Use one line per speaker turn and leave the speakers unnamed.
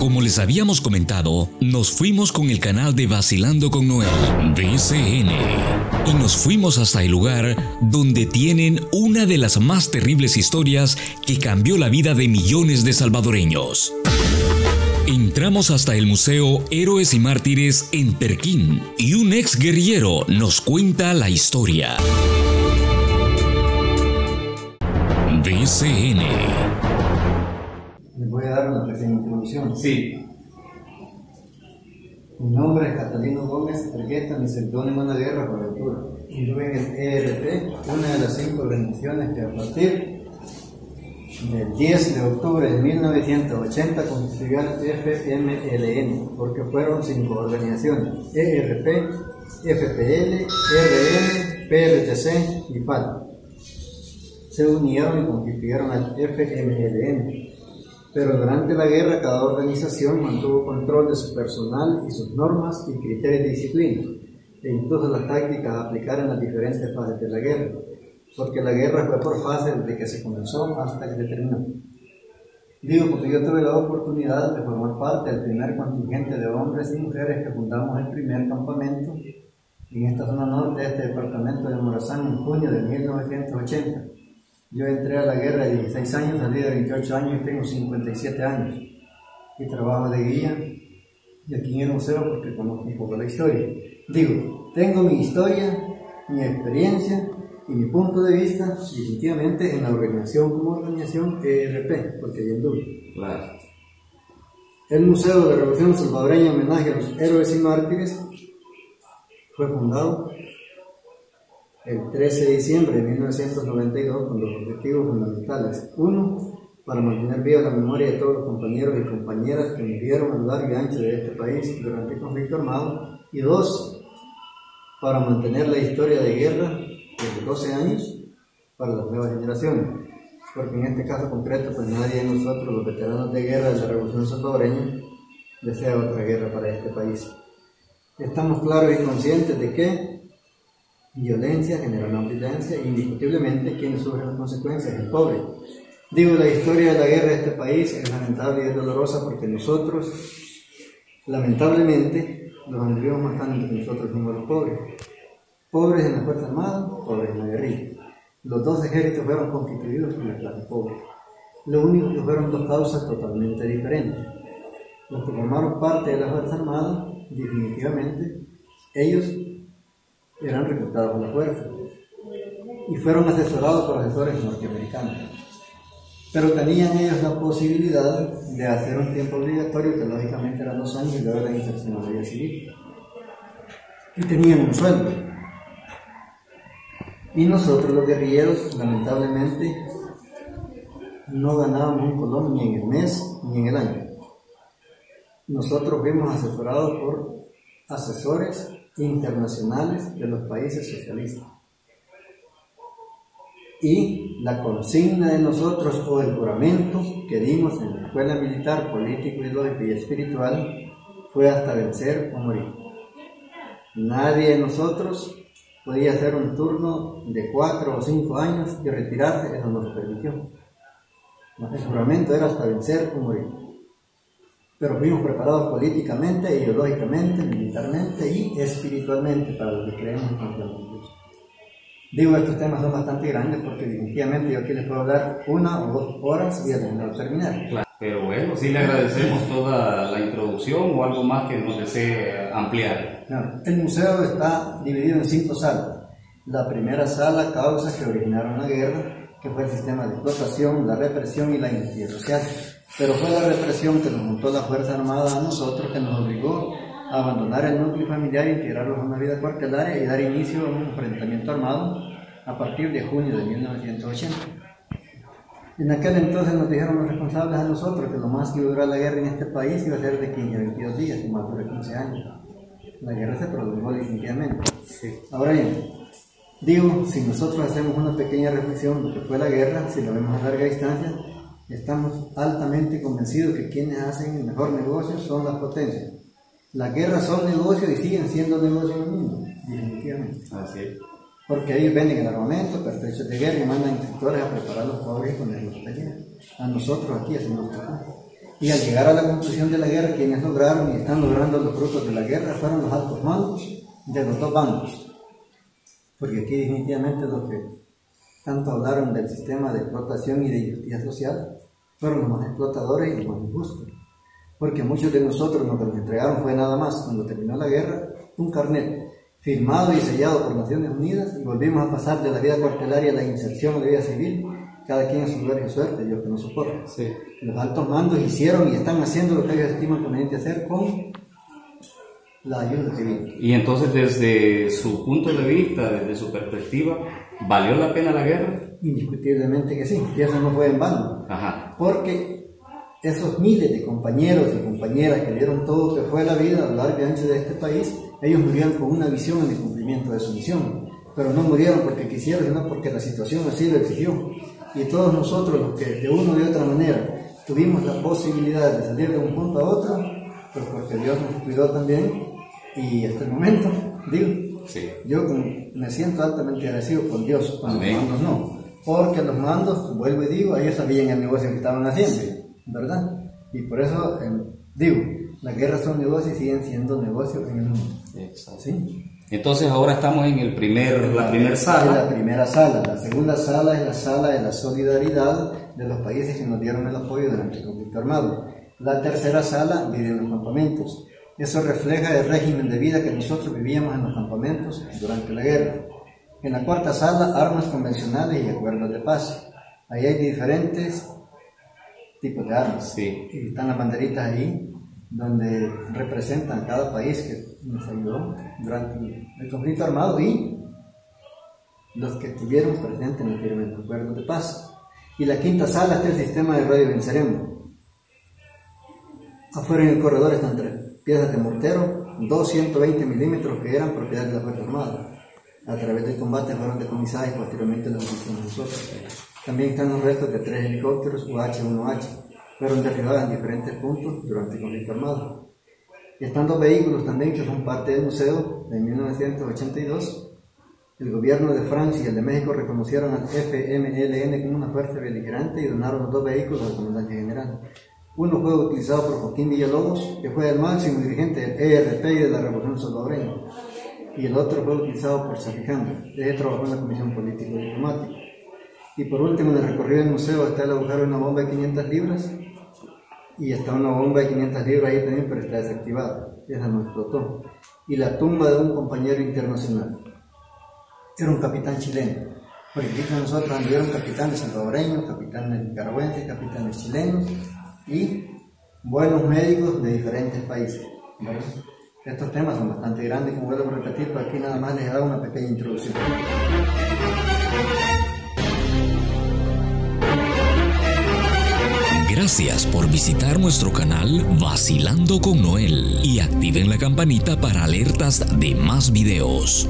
Como les habíamos comentado, nos fuimos con el canal de Vacilando con Noel, BCN, y nos fuimos hasta el lugar donde tienen una de las más terribles historias que cambió la vida de millones de salvadoreños. Entramos hasta el Museo Héroes y Mártires en Perquín y un ex guerrillero nos cuenta la historia. BCN.
Voy a dar una pequeña introducción.
Sí.
Mi nombre es Catalino Gómez Pergueta, mi seudónimo en la guerra por altura. Estuve en el ERP, una de las cinco organizaciones que a partir del 10 de octubre de 1980 constituyó el FMLN, porque fueron cinco organizaciones, ERP, FPL, RN, PRTC y FAL. Se unieron y constituyeron al FMLN, pero durante la guerra cada organización mantuvo control de su personal y sus normas y criterios de disciplina, e incluso las tácticas a aplicar en las diferentes fases de la guerra porque la guerra fue por fase desde que se comenzó hasta que se terminó. Digo porque yo tuve la oportunidad de formar parte del primer contingente de hombres y mujeres que fundamos el primer campamento en esta zona norte de este departamento de Morazán en junio de 1980. Yo entré a la guerra de 16 años, salí de 28 años y tengo 57 años. Y trabajo de guía y aquí en el museo porque conozco un poco la historia. Digo, tengo mi historia, mi experiencia y mi punto de vista, definitivamente en la organización como organización ERP, porque hay duda.
Claro.
El Museo de la Revolución Salvadoreña homenaje a los héroes y mártires fue fundado el 13 de diciembre de 1992 con los objetivos fundamentales. Uno, para mantener viva la memoria de todos los compañeros y compañeras que murieron a lo largo y ancho de este país durante el conflicto armado. Y dos, para mantener la historia de guerra desde 12 años para las nuevas generaciones. Porque en este caso concreto, pues nadie de nosotros, los veteranos de guerra de la Revolución Salvadoreña, desea otra guerra para este país. Estamos claros y conscientes de que violencia genera más violencia indiscutiblemente quien sufre las consecuencias es el pobre. Digo, la historia de la guerra de este país es lamentable y es dolorosa porque nosotros, lamentablemente, los anduvimos matando entre nosotros mismos los pobres. Pobres en la Fuerza Armada, pobres en la guerrilla. Los dos ejércitos fueron constituidos por la clase pobre. Lo único que fueron dos causas totalmente diferentes. Los que formaron parte de la Fuerza Armada, definitivamente, ellos eran reclutados a la fuerza y fueron asesorados por asesores norteamericanos. Pero tenían ellos la posibilidad de hacer un tiempo obligatorio, que lógicamente eran dos años, y luego la inserción a la vida civil. Y tenían un sueldo. Y nosotros los guerrilleros, lamentablemente, no ganábamos un colón ni en el mes ni en el año. Nosotros fuimos asesorados por asesores internacionales de los países socialistas. Y la consigna de nosotros o el juramento que dimos en la escuela militar, político, ideológico y espiritual fue hasta vencer o morir. Nadie de nosotros podía hacer un turno de cuatro o cinco años y retirarse, eso no se permitió. El juramento era hasta vencer o morir. Pero fuimos preparados políticamente, ideológicamente, militarmente y espiritualmente para lo que creemos en Dios. Digo, estos temas son bastante grandes porque definitivamente yo aquí les puedo hablar una o dos horas y al terminar.
Claro. Pero bueno, sí le agradecemos toda la introducción o algo más que nos desee ampliar.
No, el museo está dividido en cinco salas. La primera sala, causas que originaron la guerra, que fue el sistema de explotación, la represión y la injusticia social. Pero fue la represión que nos montó la Fuerza Armada a nosotros que nos obligó a abandonar el núcleo familiar e integrarlos a una vida cuartelaria y dar inicio a un enfrentamiento armado a partir de junio de 1980. En aquel entonces nos dijeron los responsables a nosotros que lo más que iba a durar la guerra en este país iba a ser de 15 a 22 días, y más de 15 años. La guerra se produjo definitivamente. Ahora bien, digo, si nosotros hacemos una pequeña reflexión de lo que fue la guerra, si lo vemos a larga distancia, estamos altamente convencidos que quienes hacen el mejor negocio son las potencias. Las guerras son negocios y siguen siendo negocios en el mundo, definitivamente.
Así es.
Porque ellos venden el armamento, pertrechos de guerra y mandan instructores a preparar a los pobres y ponerlos a pelear. A nosotros aquí hacemos. Y al llegar a la conclusión de la guerra, quienes lograron y están logrando los frutos de la guerra fueron los altos mandos de los dos bandos. Porque aquí definitivamente los que tanto hablaron del sistema de explotación y de justicia social fueron los más explotadores y los más injustos. Porque muchos de nosotros lo que nos entregaron fue nada más, cuando terminó la guerra, un carnet firmado y sellado por Naciones Unidas y volvimos a pasar de la vida cuartelaria a la inserción a la vida civil, cada quien a su lugar y suerte, Dios que nos soporta. Los altos mandos hicieron y están haciendo lo que ellos estiman conveniente hacer con la ayuda civil.
Y entonces desde su punto de vista, desde su perspectiva, ¿valió la pena la guerra?
Indiscutiblemente que sí, y eso no fue en vano. Porque esos miles de compañeros y compañeras que dieron todo que fue la vida a lo largo y ancho de este país, ellos murieron con una visión en el cumplimiento de su misión. Pero no murieron porque quisieron, sino porque la situación así lo exigió. Y todos nosotros, los que de una u otra manera tuvimos la posibilidad de salir de un punto a otro, pues porque Dios nos cuidó también. Y hasta el momento, digo, yo me siento altamente agradecido con Dios, con los mandos no. Porque los mandos, vuelvo y digo, ellos sabían el negocio que estaban haciendo, ¿verdad? Y por eso, em, digo, las guerras son negocios y siguen siendo negocios en el mundo.
Exacto. ¿Sí? Entonces ahora estamos en el primer, la, primera sala.
La primera sala. La segunda sala es la sala de la solidaridad de los países que nos dieron el apoyo durante el conflicto armado. La tercera sala vive en los campamentos. Eso refleja el régimen de vida que nosotros vivíamos en los campamentos durante la guerra. En la cuarta sala, armas convencionales y acuerdos de paz. Ahí hay diferentes tipos de armas.
Sí.
Y están las banderitas ahí donde representan cada país que nos ayudó durante el conflicto armado y los que estuvieron presentes en el firme acuerdo de paz. Y la quinta sala está el sistema de radio Venceremos. Afuera en el corredor están tres piezas de mortero, 220 milímetros que eran propiedad de la Fuerza Armada. A través del combate fueron decomisadas y posteriormente las de nosotros. También están los restos de tres helicópteros UH-1H fueron derribadas en diferentes puntos durante el conflicto armado. Están dos vehículos también que son parte del museo de 1982. El gobierno de Francia y el de México reconocieron al FMLN como una fuerza beligerante y donaron los dos vehículos al comandante general. Uno fue utilizado por Joaquín Villalobos, que fue el máximo dirigente del ERP y de la Revolución Salvadoreña. Y el otro fue utilizado por Sarrijano, que trabajó en la Comisión Política y Diplomática. Y por último, en el recorrido del museo está el agujero de una bomba de 500 libras y está una bomba de 500 libras ahí también, pero está desactivada. Esa no explotó. Y la tumba de un compañero internacional. Era un capitán chileno. Aquí nosotros anduvieron capitanes salvadoreños, capitanes nicaragüenses, capitanes chilenos y buenos médicos de diferentes países. Estos temas son bastante grandes, como vuelvo a repetir, pero aquí nada más les he dado una pequeña introducción.
Gracias por visitar nuestro canal Vacilando con Noel y activen la campanita para alertas de más videos.